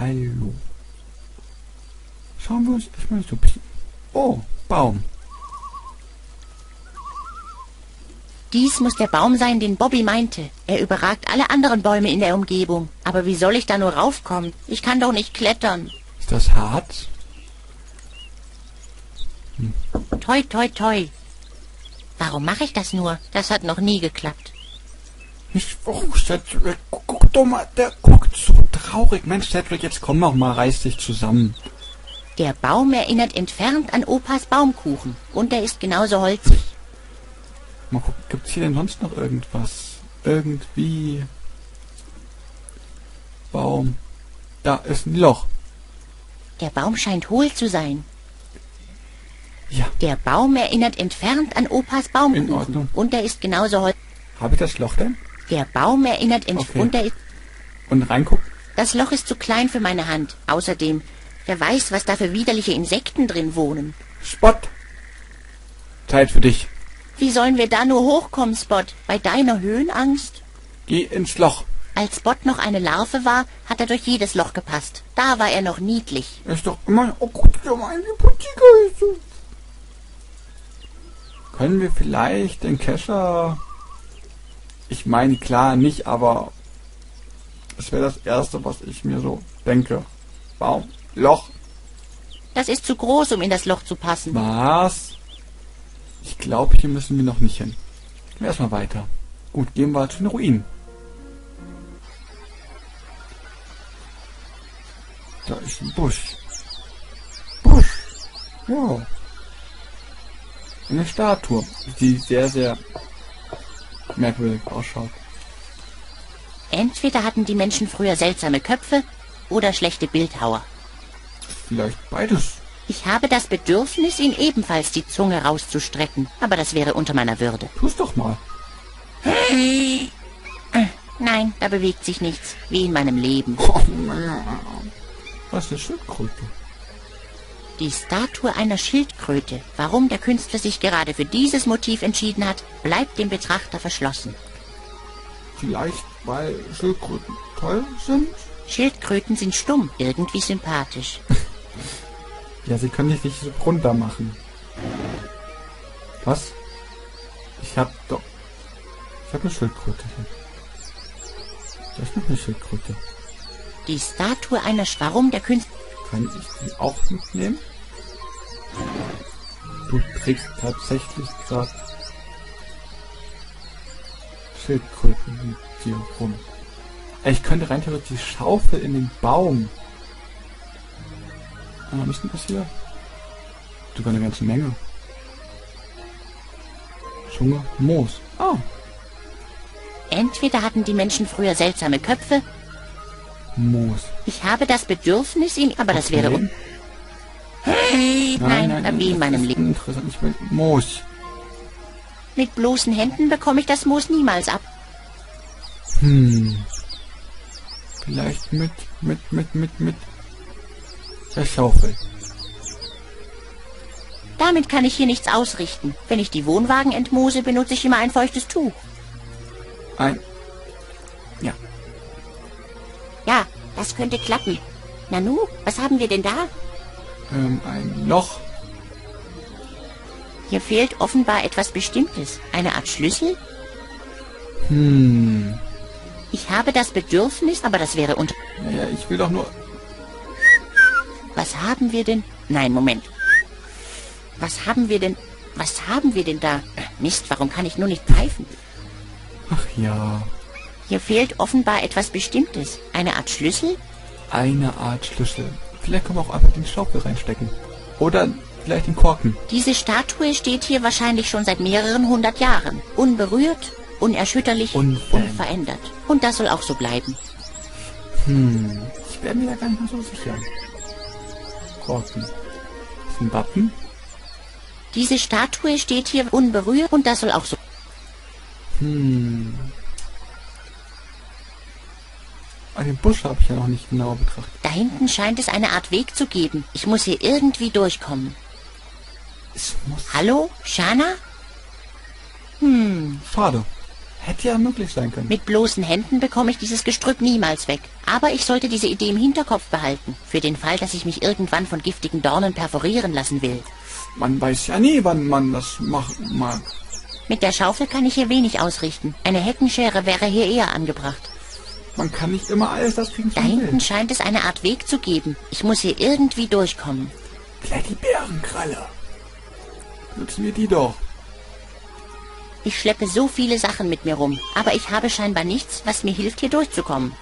Hallo. Schauen wir uns erstmal so ein bisschen... Oh, Baum. Dies muss der Baum sein, den Bobby meinte. Er überragt alle anderen Bäume in der Umgebung. Aber wie soll ich da nur raufkommen? Ich kann doch nicht klettern. Ist das hart? Toi, toi, toi. Warum mache ich das nur? Das hat noch nie geklappt. Ich, oh, Cedric, guck, guck doch mal, der guckt so traurig. Mensch, Cedric, jetzt komm doch mal, reiß dich zusammen. Der Baum erinnert entfernt an Opas Baumkuchen. Und er ist genauso holzig. Mal gucken, gibt's hier denn sonst noch irgendwas? Irgendwie... Baum. Da ist ein Loch. Der Baum scheint hohl zu sein. Ja, Der Baum erinnert entfernt an Opas In Baumkuchen. Ordnung. Und er ist genauso holzig. habe ich das Loch denn? Der Baum erinnert Okay. entfernt. Und er ist Und reingucken? Das Loch ist zu klein für meine Hand. Außerdem, wer weiß, was da für widerliche Insekten drin wohnen. Spot! Zeit für dich. Wie sollen wir da nur hochkommen, Spot? Bei deiner Höhenangst? Geh ins Loch. Als Spot noch eine Larve war, hat er durch jedes Loch gepasst. Da war er noch niedlich. Ist doch immer... Oh Gott, meine Putzige. Können wir vielleicht den Kescher... Ich meine, klar, nicht, aber... Das wäre das Erste, was ich mir so denke. Baum. Loch. Das ist zu groß, um in das Loch zu passen. Was? Ich glaube, hier müssen wir noch nicht hin. Gehen wir erstmal weiter. Gut, gehen wir zu den Ruinen. Da ist ein Busch. Busch. Wow. Eine Statue, die sehr, sehr merkwürdig ausschaut. Entweder hatten die Menschen früher seltsame Köpfe oder schlechte Bildhauer. Vielleicht beides. Ich habe das Bedürfnis, ihm ebenfalls die Zunge rauszustrecken, aber das wäre unter meiner Würde. Tu's doch mal. Nein, da bewegt sich nichts, wie in meinem Leben. Oh. Was ist eine Schildkröte? Die Statue einer Schildkröte. Warum der Künstler sich gerade für dieses Motiv entschieden hat, bleibt dem Betrachter verschlossen. Vielleicht, weil Schildkröten toll sind? Schildkröten sind stumm, irgendwie sympathisch. Ja, sie können dich nicht so runter machen. Was? Ich hab doch... Ich hab eine Schildkröte hier. Da ist noch eine Schildkröte. Die Statue einer Sch Warum der Künstler... Kann ich die auch mitnehmen? Du trägst tatsächlich gerade Schildkröten dir rum. Ich könnte rein theoretisch die Schaufel in den Baum. Ah, was ist denn das hier? Sogar eine ganze Menge. Schunge, Moos. Ah, Entweder hatten die Menschen früher seltsame Köpfe, Moos. ich habe das Bedürfnis, ihn... Aber das wäre... Okay. Un nein, wie in meinem Leben. Interessant, ich will Moos. Mit bloßen Händen bekomme ich das Moos niemals ab. Hm. Vielleicht mit, mit, mit, mit, mit der Schaufel. Damit kann ich hier nichts ausrichten. Wenn ich die Wohnwagen entmoose, benutze ich immer ein feuchtes Tuch. Ein. Ja. Ja, das könnte klappen. Nanu, was haben wir denn da? Ähm, ein Loch. Hier fehlt offenbar etwas Bestimmtes. Eine Art Schlüssel? Hm. Ich habe das Bedürfnis, aber das wäre unter... Ja, ja, ich will doch nur. Was haben wir denn? Nein, Moment. Was haben wir denn? Was haben wir denn da? Äh, Mist, warum kann ich nur nicht pfeifen? Ach ja. Hier fehlt offenbar etwas Bestimmtes. Eine Art Schlüssel? Eine Art Schlüssel. Vielleicht können wir auch einfach den Schaufel reinstecken. Oder vielleicht den Korken. Diese Statue steht hier wahrscheinlich schon seit mehreren hundert Jahren. Unberührt, unerschütterlich, Unverändert. unverändert. Und das soll auch so bleiben. Hm. Ich wäre mir da gar nicht mehr so sicher. Korken. Ist ein Wappen? Diese Statue steht hier unberührt und das soll auch so. Hm. Ah, den Busch habe ich ja noch nicht genauer betrachtet. Da hinten scheint es eine Art Weg zu geben. Ich muss hier irgendwie durchkommen. Hallo, Shana? Hm, Schade. Hätte ja möglich sein können. Mit bloßen Händen bekomme ich dieses Gestrüpp niemals weg. Aber ich sollte diese Idee im Hinterkopf behalten. Für den Fall, dass ich mich irgendwann von giftigen Dornen perforieren lassen will. Man weiß ja nie, wann man das machen mag. Mit der Schaufel kann ich hier wenig ausrichten. Eine Heckenschere wäre hier eher angebracht. Man kann nicht immer alles das kriegen, Da hinten will. scheint es eine Art Weg zu geben. Ich muss hier irgendwie durchkommen. Vielleicht die Bärenkralle. Nutzen wir die doch. Ich schleppe so viele Sachen mit mir rum, aber ich habe scheinbar nichts, was mir hilft, hier durchzukommen.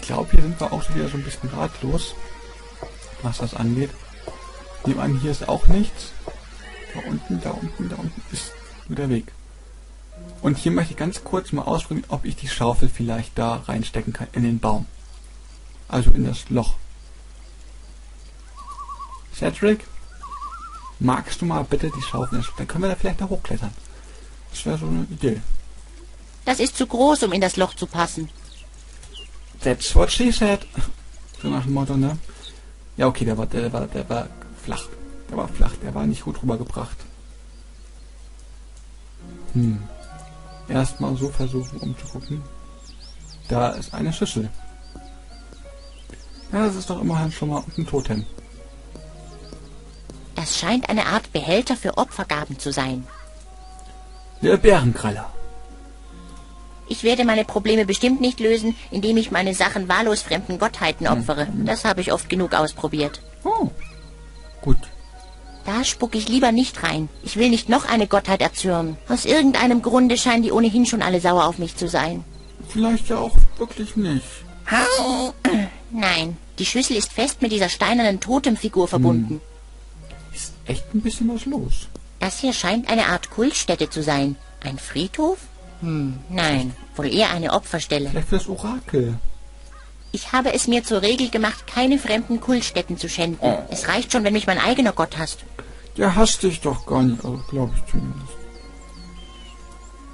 Ich glaube, hier sind wir auch wieder so ein bisschen ratlos, was das angeht. Nebenan hier ist auch nichts. Da unten, da unten, da unten ist nur der Weg. Und hier möchte ich ganz kurz mal ausprobieren, ob ich die Schaufel vielleicht da reinstecken kann, in den Baum. Also in das Loch. Cedric, magst du mal bitte die Schaufel, dann können wir da vielleicht da hochklettern. Das wäre so eine Idee. Das ist zu groß, um in das Loch zu passen. That's what she said. So nach dem Motto, ne? Ja, okay, der war, der war, der war flach. Der war flach, der war nicht gut rübergebracht. Hm. Erstmal so versuchen, umzugucken. Da ist eine Schüssel. Ja, das ist doch immerhin schon mal ein Totem. Das scheint eine Art Behälter für Opfergaben zu sein. Der Bärenkraller. Ich werde meine Probleme bestimmt nicht lösen, indem ich meine Sachen wahllos fremden Gottheiten opfere. Das habe ich oft genug ausprobiert. Oh. Gut. Da spucke ich lieber nicht rein. Ich will nicht noch eine Gottheit erzürnen. Aus irgendeinem Grunde scheinen die ohnehin schon alle sauer auf mich zu sein. Vielleicht ja auch wirklich nicht. Nein, die Schüssel ist fest mit dieser steinernen Totemfigur verbunden. Echt ein bisschen was los. Das hier scheint eine Art Kultstätte zu sein. Ein Friedhof? Hm, nein, wohl eher eine Opferstelle. Vielleicht für das Orakel. Ich habe es mir zur Regel gemacht, keine fremden Kultstätten zu schänden. Es reicht schon, wenn mich mein eigener Gott hasst. Der hasst dich doch gar nicht, also glaube ich zumindest.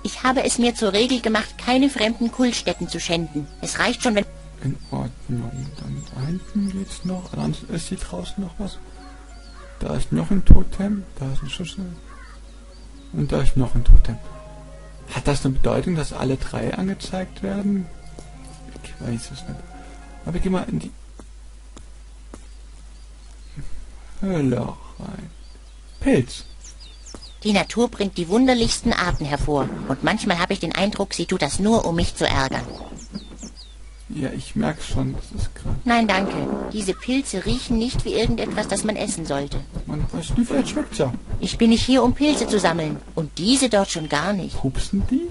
Ich habe es mir zur Regel gemacht, keine fremden Kultstätten zu schänden. Es reicht schon, wenn... In Ordnung. Dann da hinten geht's noch. Ansonsten ist hier draußen noch was. Da ist noch ein Totem. Da ist ein Schüssel. Und da ist noch ein Totem. Hat das eine Bedeutung, dass alle drei angezeigt werden? Ich weiß es nicht. Aber wir gehen mal in die Hölle rein. Pilz. Die Natur bringt die wunderlichsten Arten hervor. Und manchmal habe ich den Eindruck, sie tut das nur, um mich zu ärgern. Ja, ich merke schon, das ist gerade. Nein, danke. Diese Pilze riechen nicht wie irgendetwas, das man essen sollte. Man weiß nie, vielleicht schmeckt's ja. Ich bin nicht hier, um Pilze zu sammeln. Und diese dort schon gar nicht. Pupsen die?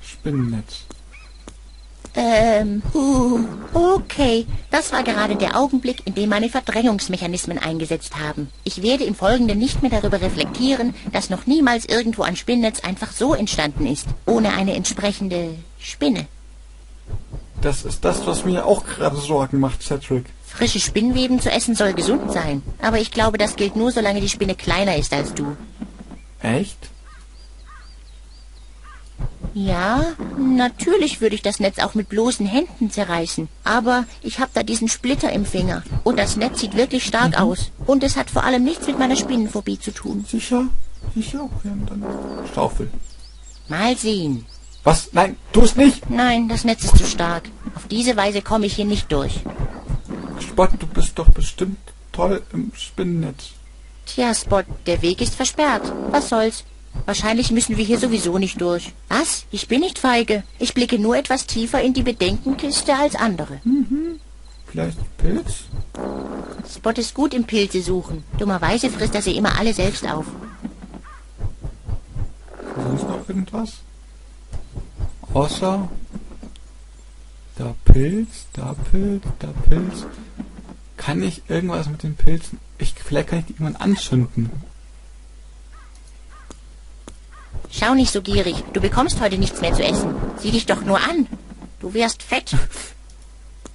Spinnennetz. Ähm, huh, okay. Das war gerade der Augenblick, in dem meine Verdrängungsmechanismen eingesetzt haben. Ich werde im Folgenden nicht mehr darüber reflektieren, dass noch niemals irgendwo ein Spinnnetz einfach so entstanden ist, ohne eine entsprechende Spinne. Das ist das, was mir auch gerade Sorgen macht, Cedric. Frische Spinnweben zu essen soll gesund sein, aber ich glaube, das gilt nur, solange die Spinne kleiner ist als du. Echt? Ja, natürlich würde ich das Netz auch mit bloßen Händen zerreißen. Aber ich habe da diesen Splitter im Finger. Und das Netz sieht wirklich stark aus. Und es hat vor allem nichts mit meiner Spinnenphobie zu tun. Sicher? Sicher? Ja, dann Schaufel. Mal sehen. Was? Nein, tu es nicht! Nein, das Netz ist zu stark. Auf diese Weise komme ich hier nicht durch. Spott, du bist doch bestimmt toll im Spinnennetz. Tja, Spot, der Weg ist versperrt. Was soll's? Wahrscheinlich müssen wir hier sowieso nicht durch. Was? Ich bin nicht feige. Ich blicke nur etwas tiefer in die Bedenkenkiste als andere. Vielleicht Pilz? Spot ist gut im Pilze suchen. Dummerweise frisst er sie immer alle selbst auf. Sonst noch irgendwas? Außer da Pilz, da Pilz, da Pilz. Kann ich irgendwas mit den Pilzen? Ich, vielleicht kann ich die irgendwann anzünden. Schau nicht so gierig. Du bekommst heute nichts mehr zu essen. Sieh dich doch nur an. Du wirst fett.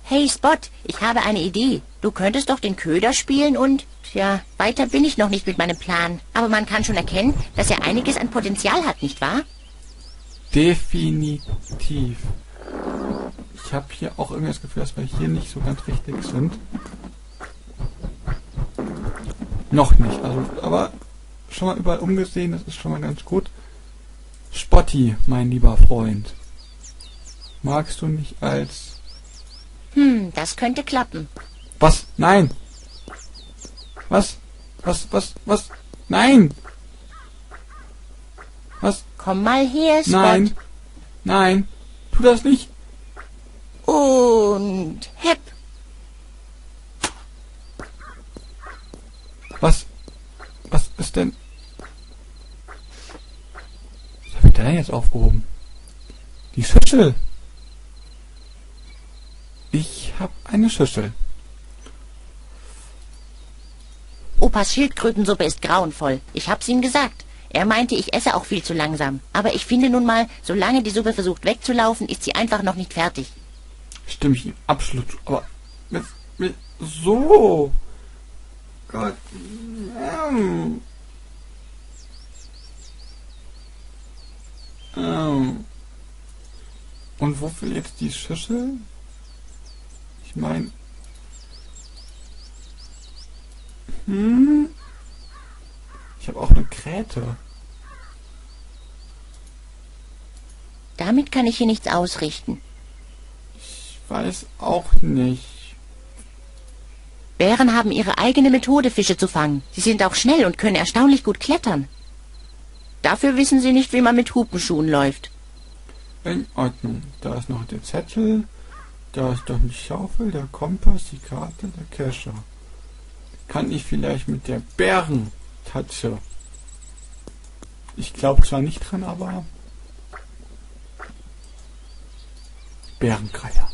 Hey Spot, ich habe eine Idee. Du könntest doch den Köder spielen und... Tja, weiter bin ich noch nicht mit meinem Plan. Aber man kann schon erkennen, dass er einiges an Potenzial hat, nicht wahr? Definitiv. Ich habe hier auch irgendwie das Gefühl, dass wir hier nicht so ganz richtig sind. Noch nicht. Also, aber schon mal überall umgesehen, das ist schon mal ganz gut. Spotty, mein lieber Freund. Magst du nicht als... Hm, das könnte klappen. Was? Nein! Was? Was? Was? Was? Nein! Was? Komm mal her, Spot. Nein! Nein! Tu das nicht! Und hepp. Was? Was ist denn? Was wird denn jetzt aufgehoben? Die Schüssel. Ich hab eine Schüssel. Opas Schildkrötensuppe ist grauenvoll. Ich hab's ihm gesagt. Er meinte, ich esse auch viel zu langsam. Aber ich finde nun mal, solange die Suppe versucht wegzulaufen, ist sie einfach noch nicht fertig. Stimme ich ihm absolut zu. Aber mit, mit so. Gott. Ähm. Ähm. Und wofür jetzt die Schüssel? Ich meine. Hm? Kräte. Damit kann ich hier nichts ausrichten. Ich weiß auch nicht. Bären haben ihre eigene Methode, Fische zu fangen. Sie sind auch schnell und können erstaunlich gut klettern. Dafür wissen sie nicht, wie man mit Hupenschuhen läuft. In Ordnung. Da ist noch der Zettel. Da ist doch die Schaufel, der Kompass, die Karte, der Kescher. Kann ich vielleicht mit der Bärentatze? Ich glaube zwar nicht dran, aber... Bärenkreier.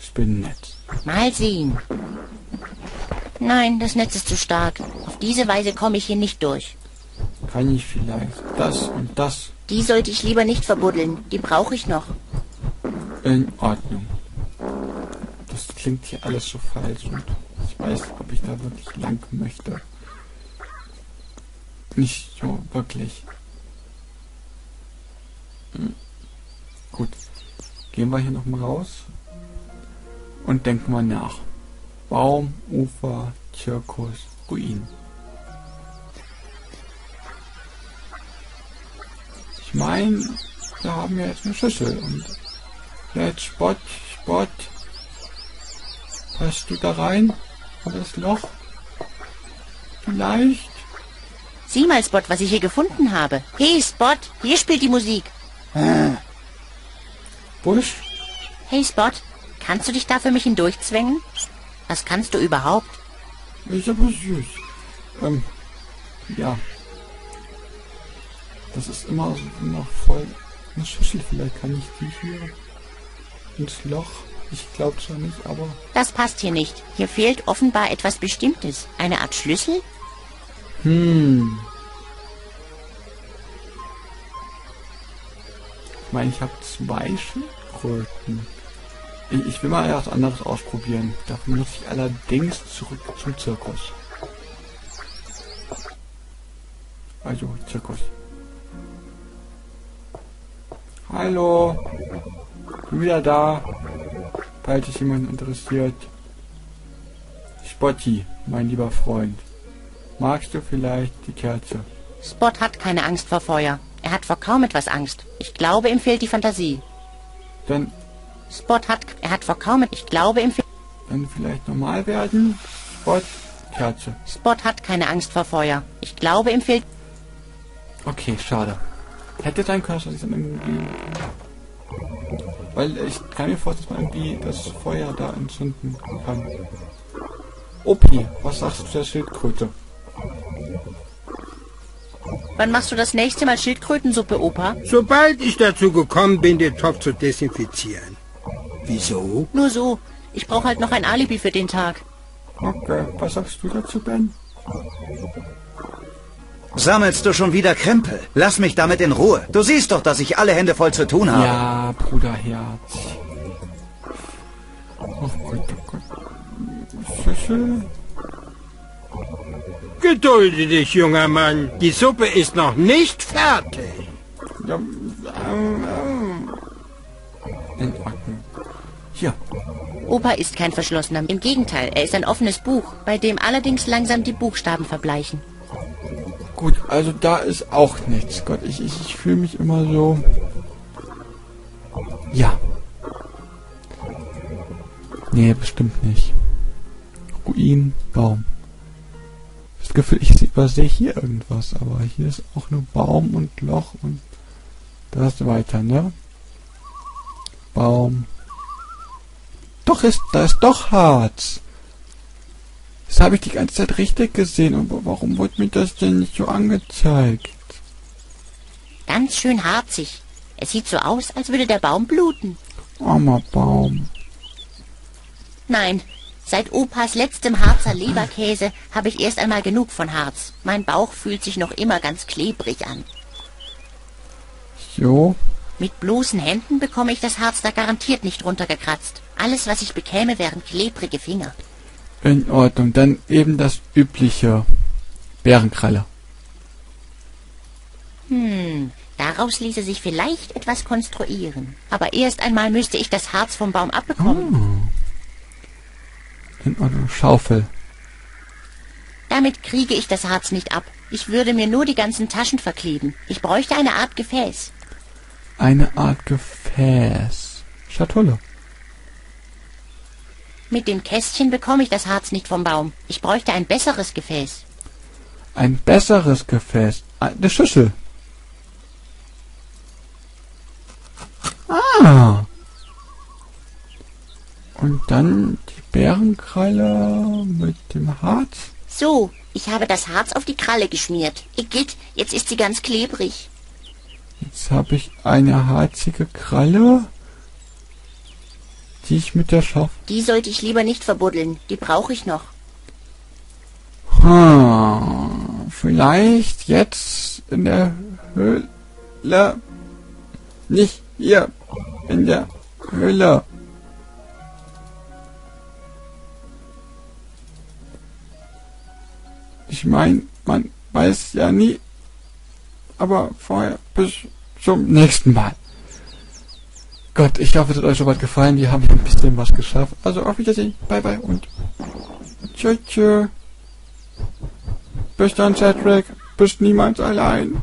Spinnennetz. Mal sehen. Nein, das Netz ist zu stark. Auf diese Weise komme ich hier nicht durch. Kann ich vielleicht das und das? Die sollte ich lieber nicht verbuddeln. Die brauche ich noch. In Ordnung. Das klingt hier alles so falsch und ich weiß, ob ich da wirklich lang möchte. Nicht so wirklich. Gut. Gehen wir hier nochmal raus und denken mal nach. Baum, Ufer, Zirkus, Ruin. Ich meine, wir haben ja jetzt eine Schüssel und jetzt Spot, Spot. Passt du da rein? Und das Loch? Vielleicht? Sieh mal, Spot, was ich hier gefunden habe. Hey, Spot, hier spielt die Musik. Busch? Hey, Spot, kannst du dich da für mich hindurchzwängen? Was kannst du überhaupt? Ist aber süß. Ähm, ja. Das ist immer noch voll. Eine Schüssel, vielleicht kann ich die hier ins Loch. Ich glaube zwar nicht, aber Das passt hier nicht. Hier fehlt offenbar etwas Bestimmtes. Eine Art Schlüssel? Hm. Ich meine, ich habe zwei Schildkröten. Ich, ich will mal etwas anderes ausprobieren. Dafür muss ich allerdings zurück zum Zirkus. Also, Zirkus. Hallo. Bin wieder da. Falls sich jemand interessiert. Spotty, mein lieber Freund. Magst du vielleicht die Kerze? Spot hat keine Angst vor Feuer. Er hat vor kaum etwas Angst. Ich glaube, ihm fehlt die Fantasie. Dann, Spot hat, er hat vor kaum, ich glaube, ihm fehlt, dann vielleicht normal werden? Spot, Kerze. Spot hat keine Angst vor Feuer. Ich glaube, ihm fehlt, Okay, schade. Hätte sein können, dass ich dann irgendwie... Weil ich kann mir vorstellen, dass man irgendwie das Feuer da entzünden kann. Opi, was sagst du der Schildkröte? Wann machst du das nächste Mal Schildkrötensuppe, Opa? Sobald ich dazu gekommen bin, den Topf zu desinfizieren. Wieso? Nur so. Ich brauche halt noch ein Alibi für den Tag. Okay, was sagst du dazu, Ben? Sammelst du schon wieder Krempel? Lass mich damit in Ruhe. Du siehst doch, dass ich alle Hände voll zu tun habe. Ja, Bruderherz. Oh Gott, oh Gott. Schüssel? Gedulde dich, junger Mann. Die Suppe ist noch nicht fertig. Ja, ähm, ähm. In Ordnung. Hier. Opa ist kein verschlossener. Im Gegenteil, er ist ein offenes Buch, bei dem allerdings langsam die Buchstaben verbleichen. Gut, also da ist auch nichts. Gott, ich, ich, ich fühle mich immer so. Ja. Nee, bestimmt nicht. Ruin, Baum. Das Gefühl, ich übersehe hier irgendwas, aber hier ist auch nur Baum und Loch und das weiter, ne? Baum. Doch ist, da ist doch Harz. Das habe ich die ganze Zeit richtig gesehen. Aber warum wurde mir das denn nicht so angezeigt? Ganz schön harzig. Es sieht so aus, als würde der Baum bluten. Armer Baum. Nein, seit Opas letztem Harzer Leberkäse habe ich erst einmal genug von Harz. Mein Bauch fühlt sich noch immer ganz klebrig an. So, Mit bloßen Händen bekomme ich das Harz da garantiert nicht runtergekratzt. Alles, was ich bekäme, wären klebrige Finger. in Ordnung. Dann eben das übliche. Bärenkralle. Hm, daraus ließe sich vielleicht etwas konstruieren. Aber erst einmal müsste ich das Harz vom Baum abbekommen. In Ordnung. Schaufel. Damit kriege ich das Harz nicht ab. Ich würde mir nur die ganzen Taschen verkleben. Ich bräuchte eine Art Gefäß. Eine Art Gefäß. Schatulle. Mit dem Kästchen bekomme ich das Harz nicht vom Baum. Ich bräuchte ein besseres Gefäß. Ein besseres Gefäß. Eine Schüssel. Dann die Bärenkralle mit dem Harz. So, ich habe das Harz auf die Kralle geschmiert. Igitt, jetzt ist sie ganz klebrig. Jetzt habe ich eine harzige Kralle, die ich mit der Schaufel... Die sollte ich lieber nicht verbuddeln. Die brauche ich noch. Hm, vielleicht jetzt in der Höhle. Nicht hier in der Höhle. Ich meine, man weiß ja nie. Aber vorher bis zum nächsten Mal. Gott, ich hoffe, es hat euch soweit gefallen. Wir haben hier ein bisschen was geschafft. Also auf Wiedersehen. Bye bye und tschö tschö. Bis dann, Cedric. Bist niemals allein.